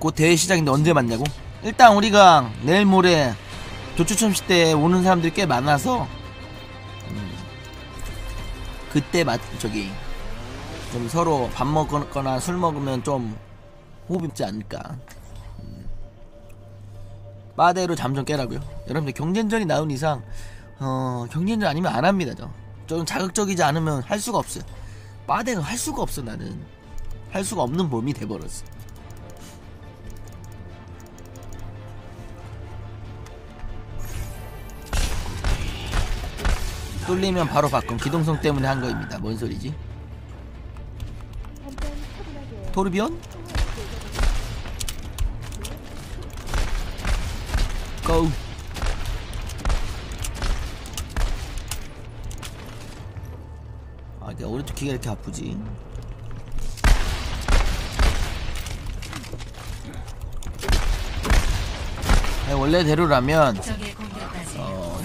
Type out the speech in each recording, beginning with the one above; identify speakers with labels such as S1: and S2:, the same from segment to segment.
S1: 곧 대회 시작인데 언제 맞냐고? 일단 우리가 내일 모레 조추첨식 때 오는 사람들이 꽤 많아서 음, 그때 맞 저기 좀 서로 밥 먹거나 술 먹으면 좀 호흡이 있지 않을까. 음. 빠대로 잠 좀 깨라고요. 여러분들 경쟁전이 나온 이상 어 경쟁전 아니면 안 합니다. 저. 좀 자극적이지 않으면 할 수가 없어요. 빠대는 할 수가 없어 나는. 할 수가 없는 몸이 돼버렸어. 뚫리면 바로 바꿈 기동성 때문에 한 거입니다. 뭔 소리지? 토르비온? 고! 아, 내 오른쪽 귀가 이렇게 아프지? 네, 원래대로라면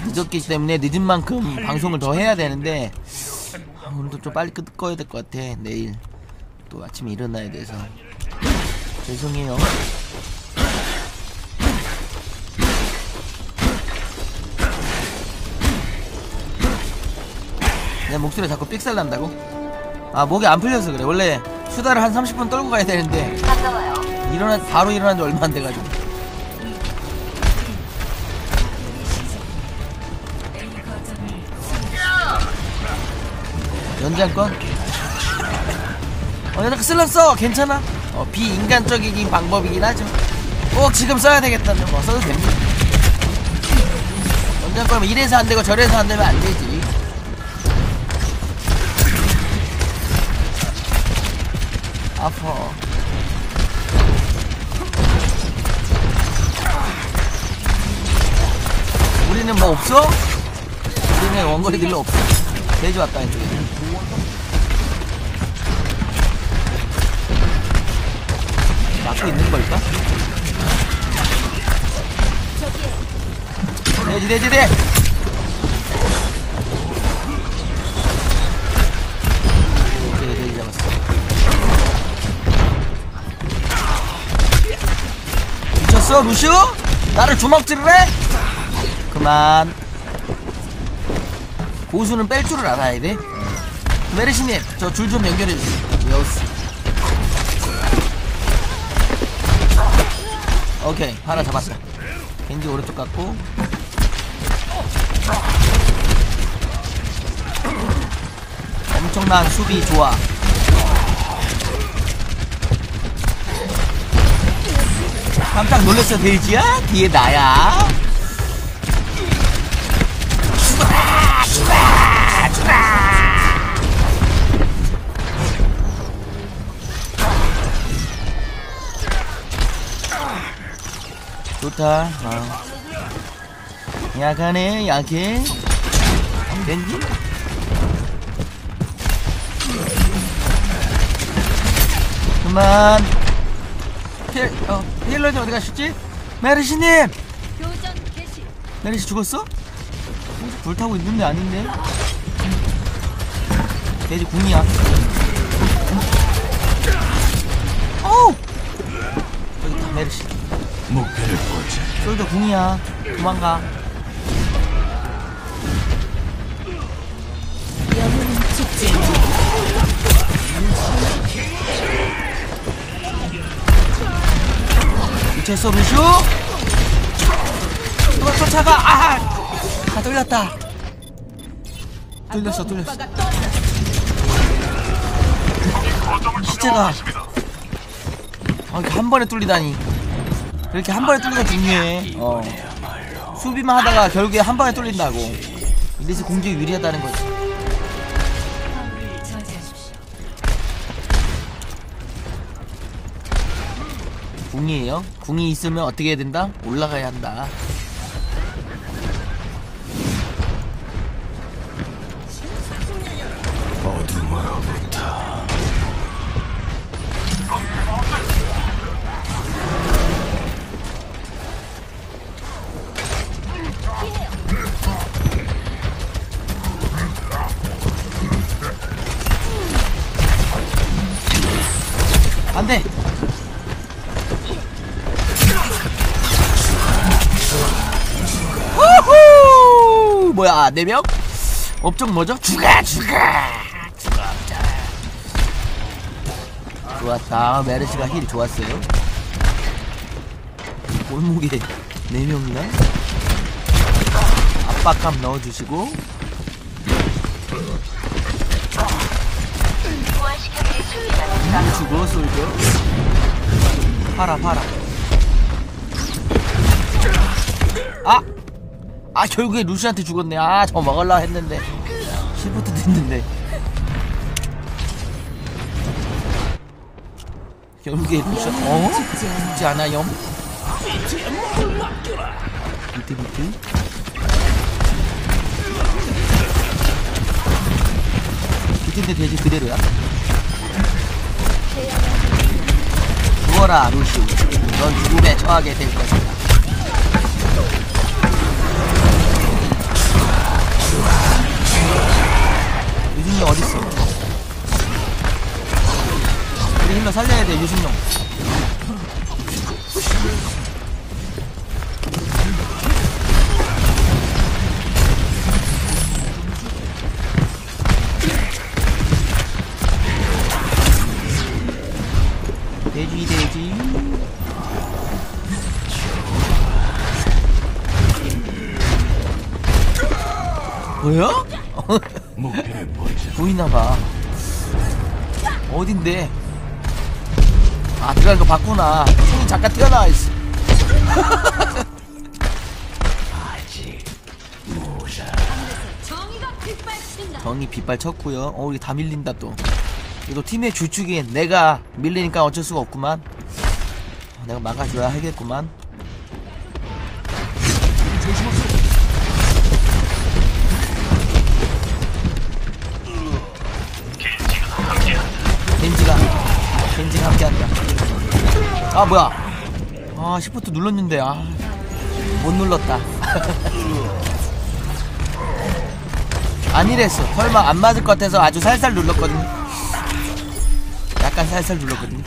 S1: 늦었기 때문에 늦은 만큼 방송을 더 해야 되는데 아, 오늘도 좀 빨리 끝 꺼야 될 것 같아 내일. 또 아침에 일어나야 돼서. 죄송해요. 내 목소리 자꾸 삑살 난다고? 아 목이 안 풀려서 그래. 원래 수다를 한 30분 떨고 가야 되는데. 일어나 바로 일어난 지 얼마 안 돼가지고 연장권? 어, 연장권 쓸었어! 괜찮아. 어, 비인간적인 방법이긴 하죠. 꼭 지금 써야 되겠다면 뭐 써도 됩니다. 연장권은 이래서 안 되고 저래서 안 되면 안 되지. 아파. 우리는 뭐 없어? 우리는 원거리 딜러 없어. 돼지 왔다 이쪽에. 막고 있는 걸까? 오케이 돼지 잡았어. 미쳤어 루시오? 나를 주먹질을 해? 그만. 고수는 뺄 줄을 알아야 돼. 메르시님, 저 줄 좀 연결해 주세요. 오케이, 하나 잡았어. 겐지 오른쪽 갔고. 엄청난 수비 좋아. 깜짝 놀랐어, 돼지야? 뒤에 나야? 좋다. 어. 약하네, 약해. 겐지? 그만. 힐, 어, 힐러님 어디 가셨지? 메르시님! 메르시 죽었어? 불타고 있는데 아닌데? 돼지 궁이야. 어우! 저기 있다, 메르시.
S2: 목표를 보자.
S1: 솔저 궁이야. 도망가. 미쳤어 루슈? 또 쫓아가 아! 아 뚫렸다 뚫렸어 뚫렸어 시체가 아, 한 번에 뚫리다니 이렇게 한 번에 뚫리는 거 중요해 어. 수비만 하다가 결국에 한 번에 뚫린다고 이래서 공격이 유리하다는 거지. 궁이에요 궁이 있으면 어떻게 해야 된다? 올라가야 한다 뭐야 아, 네 명? 업적 뭐죠? 죽어 죽어 죽어 자. 좋았다 메르시가 힐 좋았어요 골목에 네 명이나 압박감 넣어주시고 주고 쏠죠 팔아 팔아 아! 아 결국에 루시우한테 죽었네. 아저 먹을라 했는데. shift 됐는데. 결국에 루시 어? 죽지 않아요? 비트 비트 비트인데 돼지 그대로야? 죽어라 루시. 넌 죽음에 처하게 될 것이다 유승용 어딨어? 우리 힐러 살려야 돼 유승용. 돼지 돼지. 뭐야? 보이나봐. 어딘데? 아 들어가는 거 봤구나. 손이 잠깐 튀어나와 있어. 정이 빗발 쳤고요. 어 우리 다 밀린다 또. 이거 팀의 주축인 내가 밀리니까 어쩔 수가 없구만. 어, 내가 막아줘야 하겠구만 겐지가 겐지가 함께한다. 아 뭐야? 아 시프트 눌렀는데 아 못 눌렀다. 아니랬어. 설마 안 맞을 것 같아서 아주 살살 눌렀거든 약간 살살 눌렀거든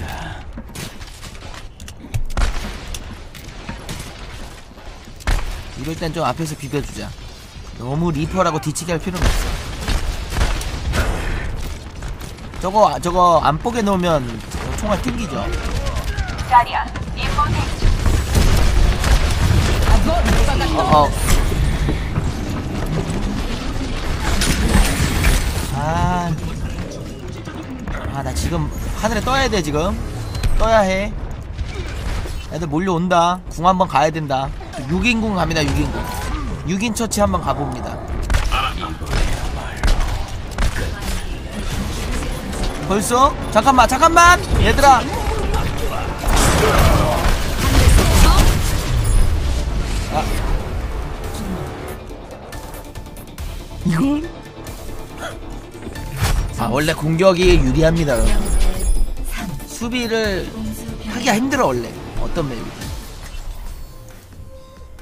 S1: 이럴 땐 좀 앞에서 비벼주자. 너무 리퍼라고 뒤치기 할 필요는 없어 저거 저거 안 뽀개 놓으면 총알 튕기죠 어, 어. 아, 아, 나 지금 하늘에 떠야 돼, 지금. 떠야 해. 애들 몰려온다. 궁 한번 가야 된다. 6인궁 갑니다, 6인궁. 6인 처치 한번 가봅니다. 벌써? 잠깐만, 잠깐만! 얘들아! 아. 이걸? 아 원래 공격이 유리합니다 여러분 수비를 하기가 힘들어 원래 어떤 맵이든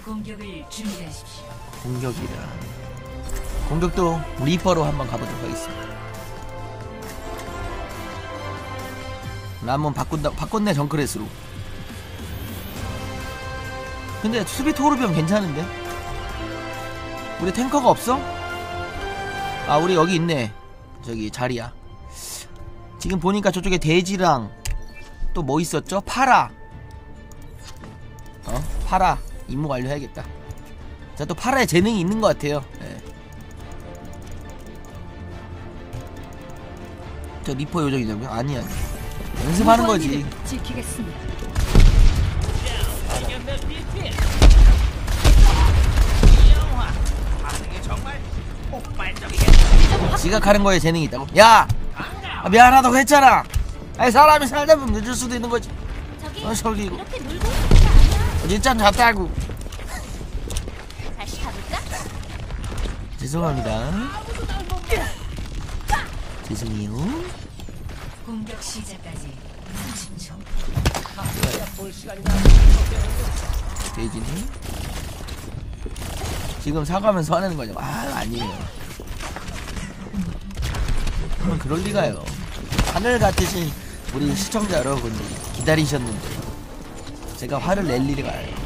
S3: 공격을 준비하십시오.
S1: 공격이라 공격도 리퍼로 한번 가보도록 하겠습니다 나 한번 바꾼다 바꿨네 정크레스로 근데 수비 토르비언 괜찮은데 우리 탱커가 없어? 아 우리 여기 있네 저기 자리야 지금 보니까 저쪽에 돼지랑 또 뭐 있었죠? 파라 어? 파라 임무 완료해야겠다 자 또 파라에 재능이 있는 것 같아요 예. 저 리퍼 요정이냐고요? 아니 아니 연습하는 거지
S3: 지키겠습니다.
S1: 지각하는 거에 재능이 있다고? 야! 아, 미안하다고 했잖아 아니 사람이 살다 보면 늦을 수도 있는 거지
S3: 저기
S1: 어. 진짜 잤다고
S3: 다시 가볼까?
S1: 죄송합니다 죄송해요
S3: 공격 시작까지 30초.
S1: 돼지는 지금 사과하면서 화내는 거죠? 아 아니에요. 그럼 그럴 리가요. 하늘 같으신 우리 시청자 여러분들이 기다리셨는데 제가 화를 낼 리가요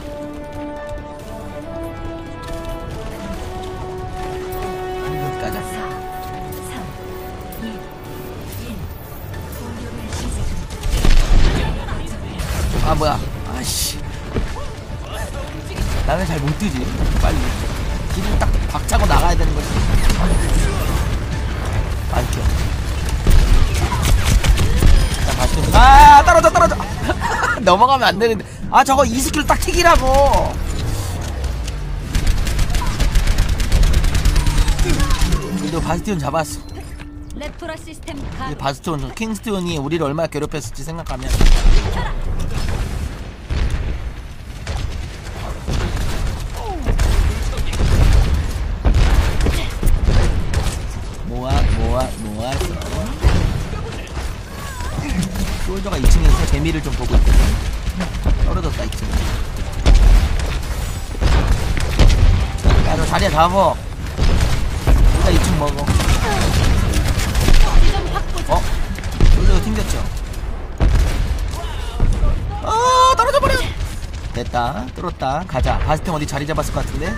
S1: 아 뭐야. 아씨. 나는 잘 못 뛰지. 빨리. 길을 딱 박차고 나가야 되는 거지. 알죠 자 다시 아 떨어져 떨어져. 넘어가면 안 되는데. 아 저거 이 스킬 딱 튀기라고. 그래도 바스티온 잡았어. 바스티온 킹스티온이 우리를 얼마나 괴롭혔을지 생각하면 자리에 잡어. 일단 2층 먹어. 어? 솔저가 튕겼죠? 아 떨어져 버려! 됐다. 뚫었다. 가자. 바스팅 어디 자리 잡았을 것 같은데?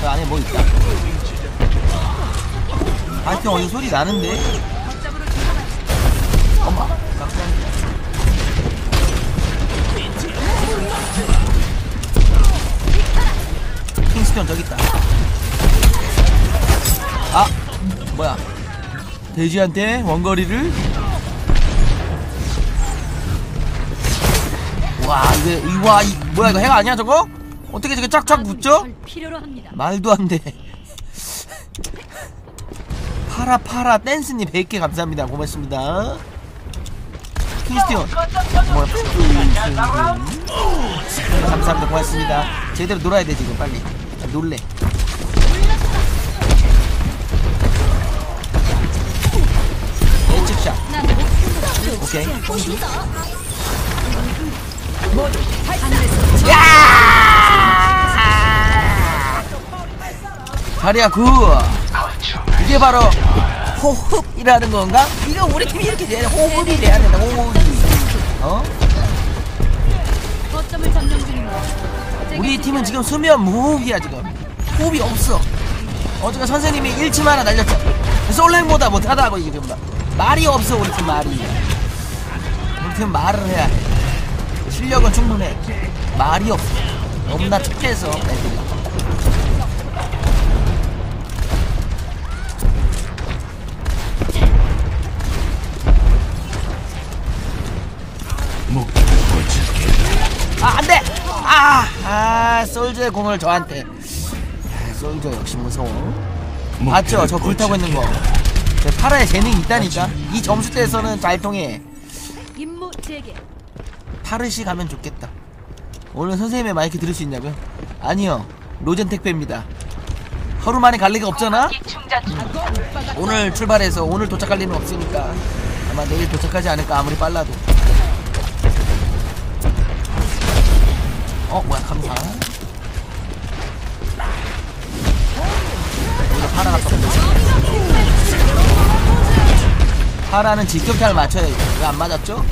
S1: 그 안에 뭐 있다? 바스팅 어디 소리 나는데? 엄마 스턴 저기 있다 아 뭐야 돼지한테 원거리를 와 이게 이와 이 뭐야 이거 해가 아니야 저거 어떻게 저게 쫙쫙 붙죠
S3: 필요로 합니다.
S1: 말도 안 돼 파라 파라 댄스님 100개 감사합니다 고맙습니다 킹스티온 뭐야 감사합니다 고맙습니다 제대로 놀아야 돼 지금 빨리 아, 놀래. 예측샷 오케이 자리야 good 이게 바로 호흡이라는 건가? 이거 우리 팀이 이렇게 돼 호흡이 돼야 된다. 호흡이 어? 우리 팀은 지금 수면 무호흡이야 지금. 호흡이 없어. 어제가 선생님이 일침 하나 날렸죠. 솔랭보다 못하다고 이게 지금 말이 없어 우리 팀 말이. 우리 팀 말을 해야 해. 실력은 충분해. 말이 없어. 너무나 착해서 애들이. 아 안돼 아, 아 솔저의 공을 저한테. 아, 솔저 역시 무서워. 봤죠? 저 불 타고 있는 거. 저 파라에 재능이 있다니까. 이 점수대에서는 잘 통해.
S3: 임무 재개.
S1: 파르시 가면 좋겠다. 오늘 선생님의 마이크 들을 수 있냐고요? 아니요. 로젠 택배입니다. 하루 만에 갈 리가 없잖아? 음. 오늘 출발해서 오늘 도착할 리는 없으니까 아마 내일 도착하지 않을까 아무리 빨라도 어 뭐야 감사. 여기가 파라가 떴네. 파라는 직격타를 맞춰야지 왜안 맞았죠?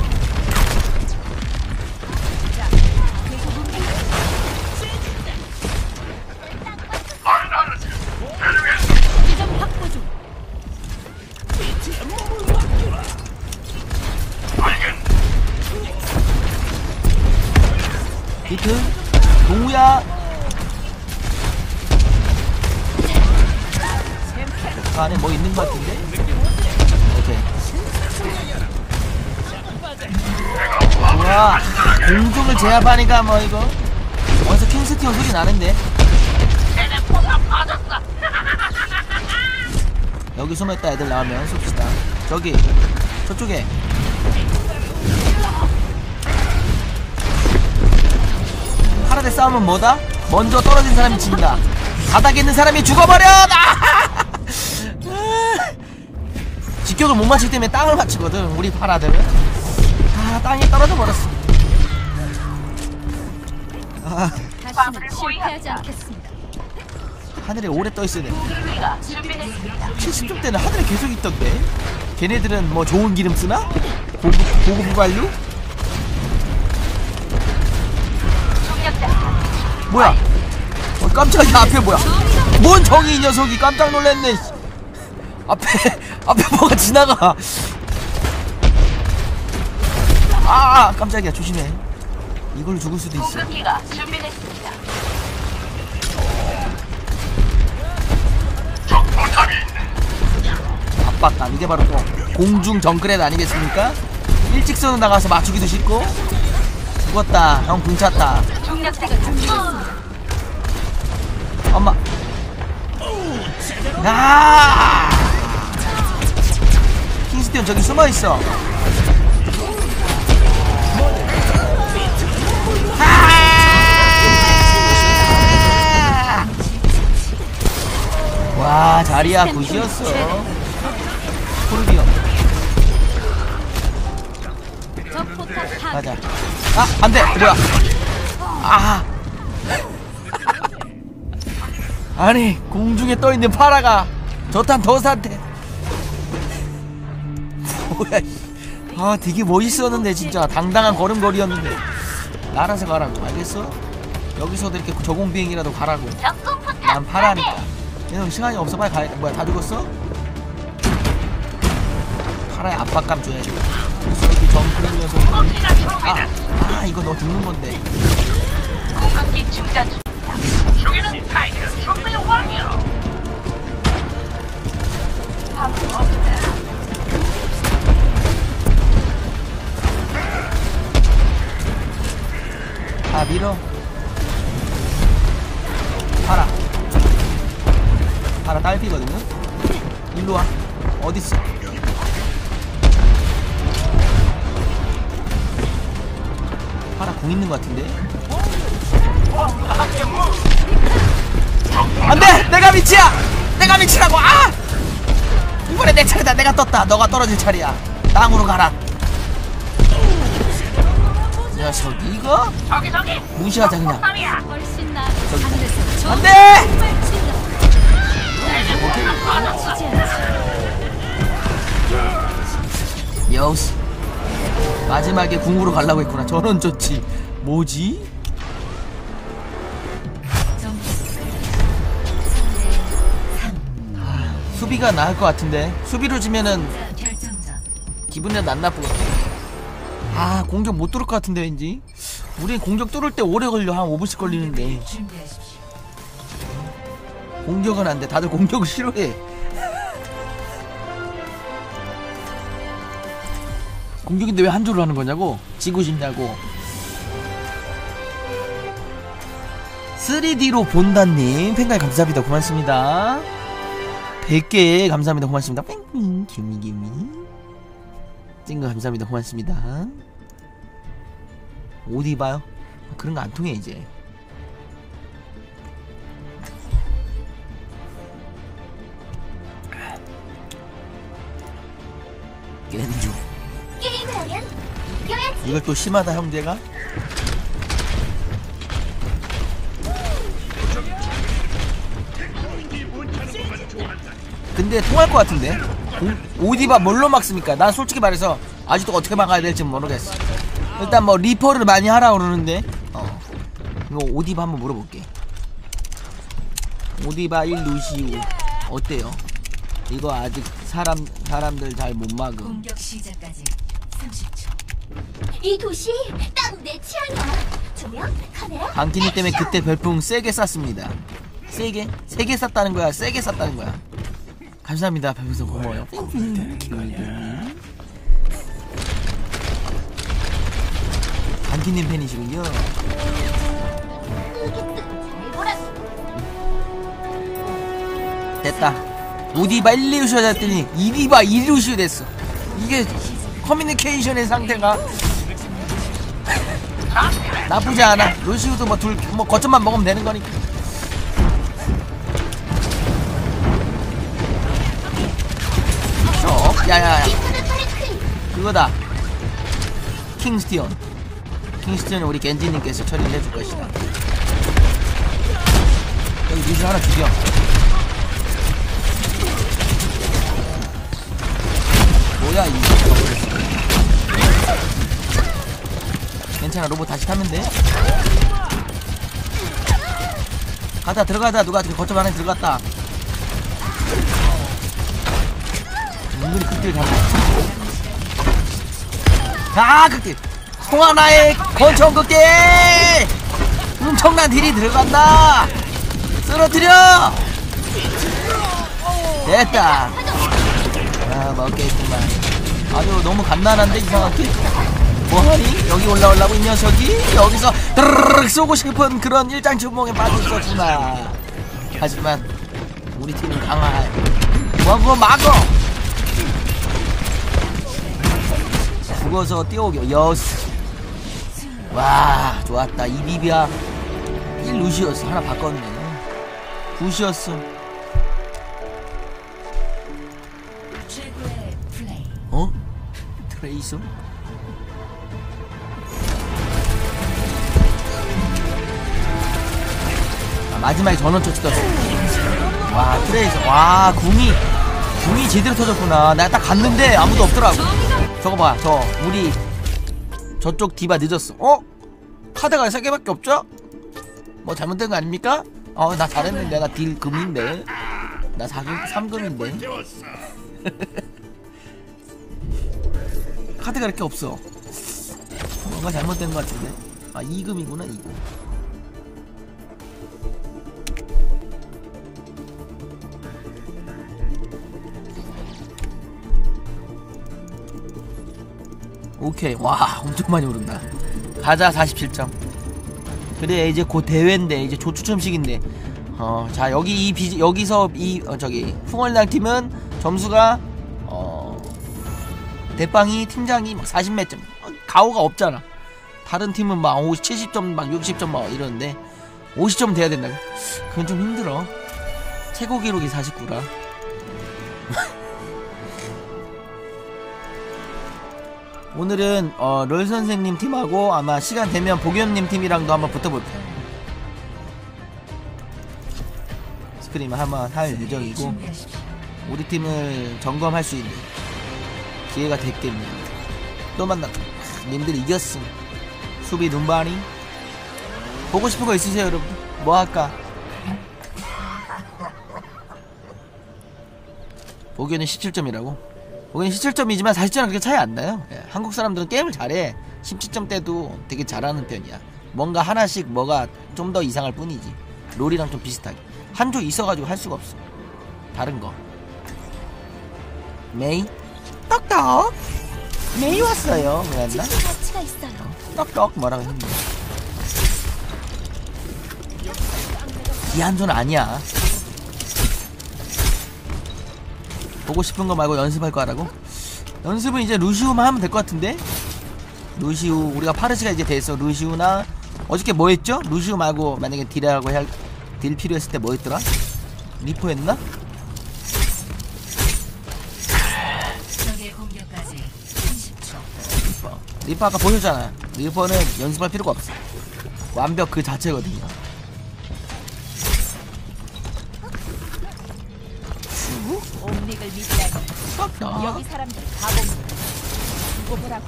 S1: 비트 동우야. 그 안에 뭐 있는 것 같은데? 오케이. 우와 공중을 제압하니까 뭐 이거. 어디서 킹스티온 소리 나는데? 여기 숨어있다 애들 나오면. 쏩시다. 저기 저쪽에 파라데 싸움은 뭐다? 먼저 떨어진 사람이 진다. 바닥에 있는 사람이 죽어버려! 아! 직격을 못 맞추기 때문에 땅을 맞추거든, 우리 파라들은. 아, 땅이 떨어져 버렸어. 아,
S3: 다시는 실패하지 않겠습니다.
S1: 하늘에 오래 떠 있어야 돼. 70점 때는 하늘에 계속 있던데. 걔네들은 뭐 좋은 기름 쓰나? 고급, 고급 휘발 뭐야? 어, 깜짝이야 앞에 뭐야? 뭔 정이 이 녀석이 깜짝 놀랐네. 앞에 앞에 뭐가 지나가. 아 깜짝이야 조심해 이걸 죽을 수도 있어
S4: 준비됐습니다.
S1: 압박감 이게 바로 또 공중 정글렛 아니겠습니까? 일직선으로 나가서 맞추기도 쉽고 죽었다. 형
S4: 준비됐습니다.
S1: 엄마. 아! 킹스티언 저기 숨어있어. 아! 와 자리야 굿이었어. 코르비언 가자 아 안돼. 뭐야 아. 아니 공중에 떠있는 파라가 저탄 더스한테. 뭐야 이. 아 되게 멋있었는데 진짜. 당당한 걸음걸이였는데. 알아서 가라고. 알겠어? 여기서도 이렇게 저공비행이라도 가라고. 난 파라니까. 얘는 시간이 없어. 빨리 가야 돼 뭐야 다 죽었어? 파라의 압박감 줘야지 이렇게 정크는 녀석 아, 아 이거 너 죽는 건데
S4: 공격기 충전 중. 죽이는 타이거 정말 왕이요.
S1: 아 밀어 파라 파라 딸피거든요 일로 와 어딨어 파라 공 있는 것 같은데? 안돼! 내가 미치야! 내가 미치라고! 아! 이번에 내 차례다! 내가 떴다! 너가 떨어질 차례야! 땅으로 가라! 이 녀석 이거?
S4: 저기 저기.
S1: 무시하자 그냥.
S4: 포탑이야.
S3: 훨씬 나.
S1: 저기.
S3: 하늘에서 저
S1: 안돼!
S3: 않지.
S1: 여우스 마지막에 궁으로 가려고 했구나. 저런 좋지. 뭐지? 수비가 나을 것 같은데. 수비로 지면은 기분은 안 나쁘거든 아. 공격 못 뚫을 것 같은데 왠지? 우린 공격 뚫을 때 오래 걸려. 한 5분씩 걸리는데. 공격은 안돼. 다들 공격을 싫어해 공격인데 왜 한 줄로 하는 거냐고? 지고 싶냐고. 3D로 본다님 팬가이 감사합니다. 고맙습니다. 100개 감사합니다. 고맙습니다. 뺑뺑 기미기미. 찐거 감사합니다. 고맙습니다. 어디 봐요? 그런 거 안 통해 이제 이걸 또 심하다 형제가? 근데 통할 것 같은데? 오- 오디바 뭘로 막습니까? 난 솔직히 말해서 아직도 어떻게 막아야 될지 모르겠어. 일단 뭐 리퍼를 많이 하라 그러는데. 어. 이거 오디바 한번 물어볼게. 오디바 1 루시우. 어때요? 이거 아직 사람 사람들 잘 못 막음.
S5: 공격 시작까지 30초.
S4: 이 도시 딱 내 취향이야. 조명, 카메라.
S1: 강진이 때문에 그때 별풍 세게 쐈습니다. 세게? 세게 쐈다는 거야? 세게 쐈다는 거야? 감사합니다. 별풍선 고마워요. 강진님 팬이시군요. 됐다. 오디바 1, 2루시오 했더니 이디바 2루시오 됐어. 이게 커뮤니케이션의 상태가 나쁘지 않아. 루시우도 뭐 둘, 뭐 거점만 먹으면 되는 거니까. 저, 야야야. 그거다. 킹스티언. 킹스티언이 우리 겐지님께서 처리를 해줄 것이다. 여기 루시 하나 죽여. 뭐야, 이. 괜찮아. 로봇 다시 타면 돼. 가자 들어가자 누가 그 거점 안에 들어갔다. 은근히 극딜 잘아 극딜. 홍하나의 권총극기 엄청난 딜이 들어간다. 쓰러뜨려! 됐다. 아 먹겠구만. 아주 너무 간단한데 이상하게 뭐하니? 여기 올라오려고 이 녀석이 여기서 드르륵 쏘고 싶은 그런 일장 주몽에 빠졌었구나 하지만 우리 팀은 강할 뭐하고 막어 죽어서 뛰어오게 여스 와 좋았다 이비비아 1 루시어스 하나 바꿨네 부시어스. 어? 트레이서? 마지막에 전원 처치 떴어. 와 트레이서 와 궁이 궁이 제대로 터졌구나. 내가 딱 갔는데 아무도 없더라고. 저거 봐 저 우리 저쪽 디바 늦었어. 어? 카드가 3개밖에 없죠? 뭐 잘못된 거 아닙니까? 어 나 잘했는데 나 딜 금인데. 나 4금, 3금인데. 카드가 이렇게 없어. 뭔가 잘못된 것 같은데? 아 2금이구나 2금 오케이. 와 엄청 많이 오른다. 가자 47점. 그래 이제 곧 대회인데 이제 조추첨식인데. 어 자 여기 이 비, 여기서 이 어, 저기 풍월당 팀은 점수가 어 대빵이 팀장이 막 40몇 점. 어, 가오가 없잖아. 다른 팀은 막 50, 70점 막 60점 막 이러는데 50점 돼야 된다 그건 좀 힘들어. 최고 기록이 49라 오늘은 어, 롤 선생님 팀하고 아마 시간 되면 복연님 팀이랑도 한번 붙어볼게요. 스크림 한번 할 예정이고. 우리 팀을 점검할 수 있는 기회가 됐겠네요. 또 만나. 님들 이겼음. 수비 눈반이. 보고 싶은 거 있으세요, 여러분? 뭐 할까? 보기에는 17점이라고. 보기에는 17점이지만 사실은 그렇게 차이 안 나요. 예, 한국 사람들은 게임을 잘해. 17점 때도 되게 잘하는 편이야. 뭔가 하나씩 뭐가 좀 더 이상할 뿐이지. 롤이랑 좀 비슷하게. 한 조 있어가지고 할 수가 없어. 다른 거. 메이? 떡떡? 메이 왔어요. 그랬나? 떡떡 뭐라고 했는데. 이한조는 아니야. 보고 싶은 거 말고 연습할 거 하라고? 연습은 이제 루시우만 하면 될 것 같은데? 루시우 우리가 파르시가 이제 됐어 루시우나 어저께 뭐 했죠? 루시우 말고 만약에 딜하고 할, 딜 필요했을 때 뭐 했더라? 리퍼 했나?
S5: 적의 공격까지 30초.
S1: 리퍼 리퍼 아까 보셨잖아 리퍼는 연습할 필요가 없어 완벽 그 자체거든요 떡떡
S3: 여기 사람들 바보입니다 이거 보라고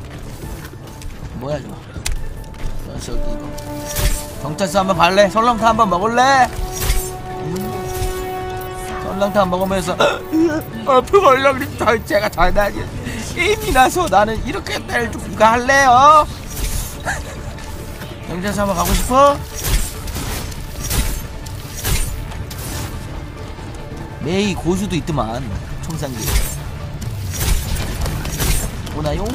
S1: 뭐야 저거 녀석이 이거 경찰서 한번 갈래? 설렁탕 한번 먹을래? 음. 설렁탕 먹으면서 어 벌렁님 저 제가 장난이 힘이 나서 나는 이렇게 때려주고 이거 할래요? 경찰서 한번 가고 싶어? 메이 고수도 있더만 총상기 오나요?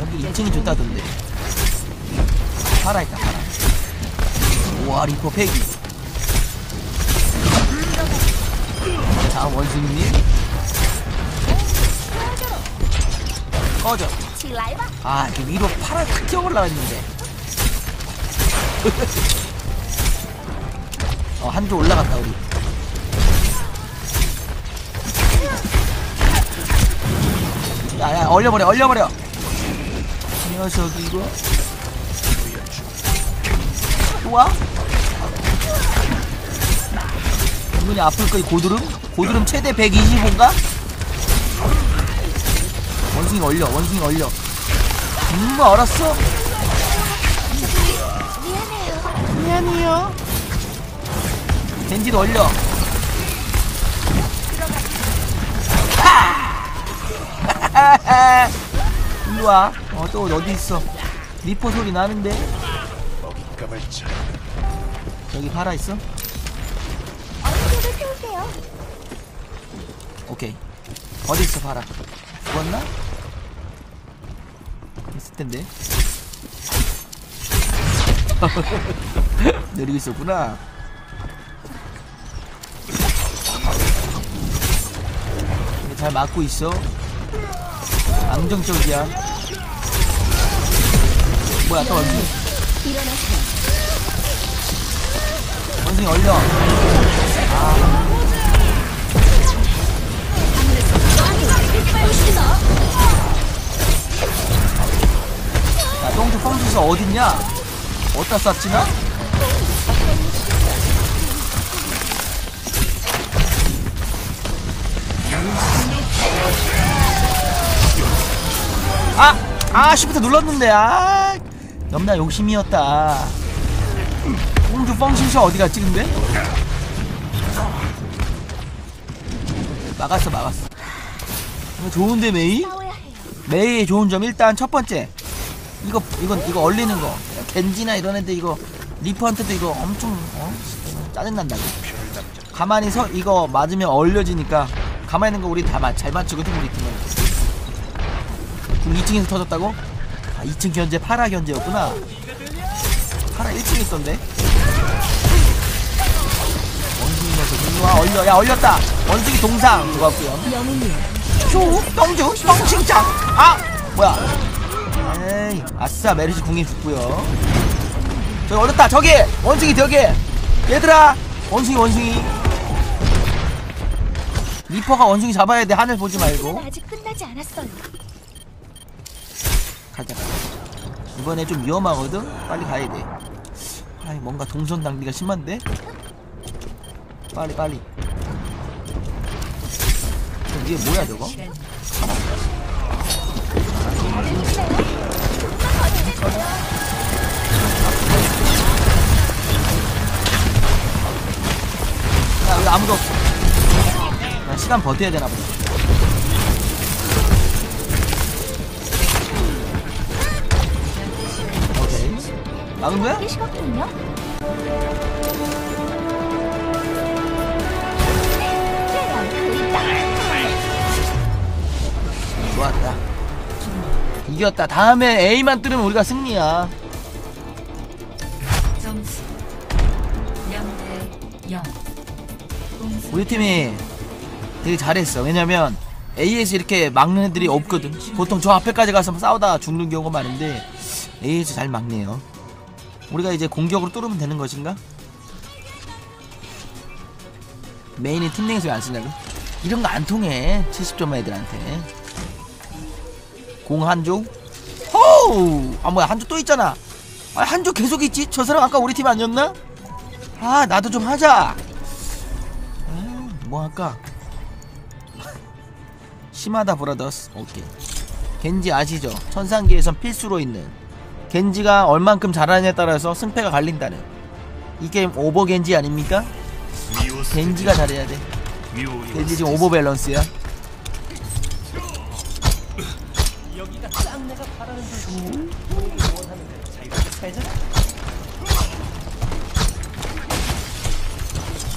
S1: 여기 2층이 좋다던데. 파라 있다 파라 우와 리퍼 패기. 다 원숭이님. 꺼져. 아 이렇게 위로 파라 탁 튀어 올라왔는데. 어 한쪽 올라갔다 우리. 야야 얼려버려 얼려버려 이 녀석 이거 좋아 기분이 아플 거이 고드름? 고드름 최대 125인가? 원숭이 얼려 원숭이 얼려 음 알았어
S4: 미안해요.
S1: 미안해요 벤지도 얼려 하! 일로 와. 어, 또 어디 있어? 리포 소리 나는데? 여기 파라 있어? 오케이. 어디 있어, 파라? 죽었나? 있을 텐데. 내리고 있었구나. 잘 맞고 있어. 안정적이야. 뭐야, 또 원숭이. 원숭이 얼려. 야, 똥주 뻥주서 어딨냐? 어디다 쌌지 나? 아! 아, 시프트 눌렀는데, 아! 넘나 욕심이었다. 똥주 뻥신셔 어디 갔지, 근데? 막았어, 막았어. 이거 좋은데, 메이? 메이의 좋은 점 일단 첫 번째 이거 이건 이거 얼리는 거 겐지나 이런 애들 이거 리프한테도 이거 엄청 어? 짜증난다고 가만히 서 이거 맞으면 얼려지니까 가만히 있는 거 우리 다 잘 맞추거든 우리 팀은 그럼 2층에서 터졌다고? 아 2층 견제 파라 견제였구나. 파라 1층에 있던데? 원숭이 녀석 일로와 얼려. 야 얼렸다. 원숭이 동상. 좋았고요. 쇼 똥주 똥칭짱 아 뭐야? 에이 아싸 메르시 궁이 죽고요. 저기 어렸다. 저기! 원숭이 저기 얘들아! 원숭이 원숭이. 리퍼가 원숭이 잡아야 돼. 하늘 보지 말고.
S4: 는 아직 끝나지 않았어요.
S1: 가자 이번에 좀 위험하거든? 빨리 가야 돼. 아이 뭔가 동선 낭비가 심한데? 빨리 빨리. 저 위에 뭐야 저거? 야 여기 아무도 없어. 야, 시간 버텨야 되나 보다 막은 거야?
S4: 그리다.
S1: 좋았다. 이겼다. 다음에 A만 뚫으면 우리가 승리야.
S5: 점수 0대 0 공수
S1: 우리 팀이 되게 잘했어. 왜냐면 A에서 이렇게 막는 애들이 없거든. 보통 저 앞에까지 가서 싸우다가 죽는 경우가 많은데 A에서 잘 막네요 우리가 이제 공격으로 뚫으면 되는 것인가? 메인이 팀 내에서 왜 안 쓰냐고? 이런 거 안 통해 70점 애들한테 공 한조 호우 아 뭐야 한조 또 있잖아 아 한조 계속 있지 저 사람 아까 우리 팀 아니었나? 아 나도 좀 하자 아, 뭐 할까? 시마다 Brothers 오케이 겐지 아시죠? 천상계에선 필수로 있는 겐지가 얼만큼 잘하느냐에 따라서 승패가 갈린다는. 이 게임 오버 겐지 아닙니까? 겐지가 잘해야 돼. 겐지 지금 over balance야.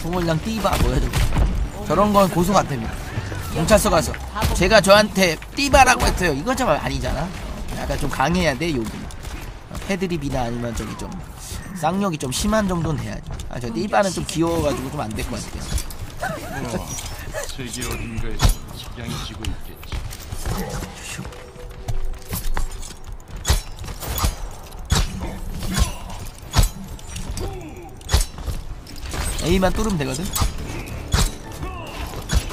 S1: 송월량 띠바 뭐야 저거. 저런 건 고소 같답니다 경찰서 가서. 제가 저한테 띠바라고 했어요. 이건 좀 아니잖아. 약간 좀 강해야 돼 욕이 어, 패드립이나 아니면 저기 좀 쌍욕이 좀 심한 정도는 해야죠. 아 저 띠바는 좀 귀여워가지고 좀 안 될 것 같아요.
S2: 세계 어딘가에서 식량이 지고 있겠지.
S1: A만 뚫으면 되거든?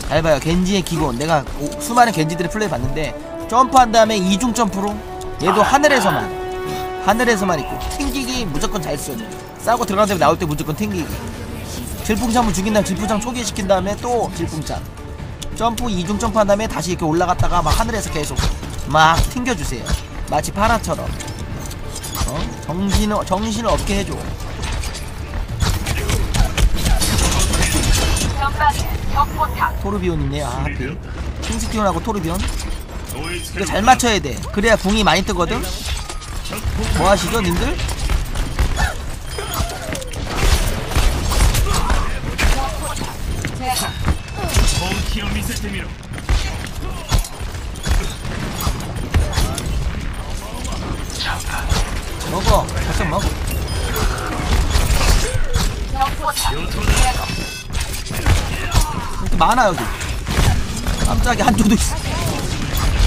S1: 잘 봐요. 겐지의 기본. 내가 오- 수많은 겐지들의 플레이 봤는데 점프한 다음에 이중 점프로 얘도 하늘에서만 하늘에서만 있고 튕기기 무조건 잘 써줘 싸고 들어가서 나올 때 무조건 튕기기. 질풍참을 죽인 다음 질풍참 초기시킨 다음에 또 질풍참 점프 이중 점프한 다음에 다시 이렇게 올라갔다가 막 하늘에서 계속 막 튕겨주세요. 마치 파라처럼. 어? 정신을 정신을 없게 해줘. 토르비온 있네 아 하필. 킹스티온하고 토르비온. 이거 잘 맞춰야 돼. 그래야 궁이 많이 뜨거든 뭐 하시죠 님들? 먹어 잠깐 먹어. 이렇게 많아 여기. 깜짝이야 한쪽도 있어.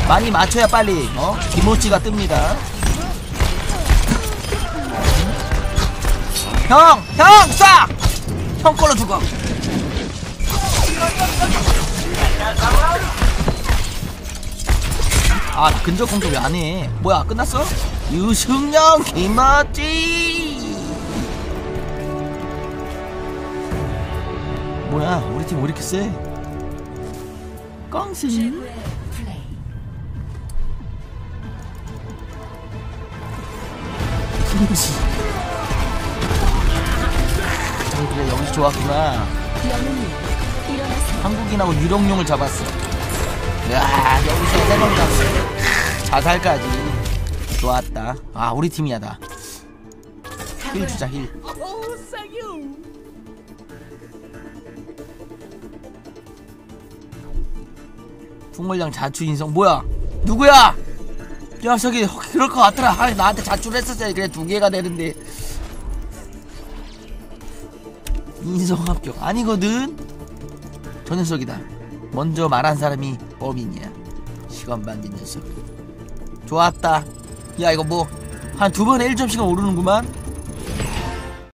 S1: 많이 맞춰야 빨리 어? 기모찌가 뜹니다 형! 형! 싹! 형 걸로 죽어 아, 나 근접 공격 왜 안 해? 뭐야, 끝났어? 유승영 김아찌! 뭐야, 우리 팀 왜 이렇게 세?
S5: 플레이.
S1: 김치. 좋았구나. 한국인하고 유령용을 잡았어. 야, 여기서 세명 잡았어. 자살까지. 좋았다. 아, 우리 팀이야, 다. 힐 주자, 힐. 풍물량 자추 인성 뭐야? 누구야? 녀석이 그럴 것 같더라. 아, 나한테 자추를 했었어야 그래 두 개가 되는데 인성 합격 아니거든. 저 녀석이다. 먼저 말한 사람이 범인이야. 시간 반긴 녀석. 좋았다. 야 이거 뭐 한 두 번에 1점씩은 오르는구만.